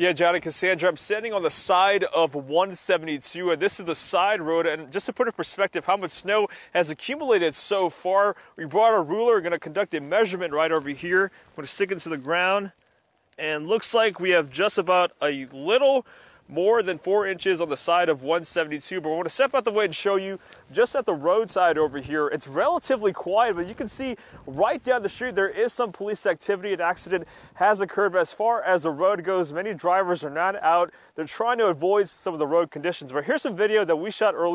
Yeah, Johnny Cassandra, I'm standing on the side of 172, and this is the side road. And just to put in perspective how much snow has accumulated so far, we brought a ruler. We're going to conduct a measurement right over here. I'm going to stick it into the ground, and looks like we have just about a little more than four inches on the side of 172. But I want to step out the way and show you just at the roadside over here. It's relatively quiet, but you can see right down the street there is some police activity. An accident has occurred. But as far as the road goes, many drivers are not out. They're trying to avoid some of the road conditions. But here's some video that we shot earlier.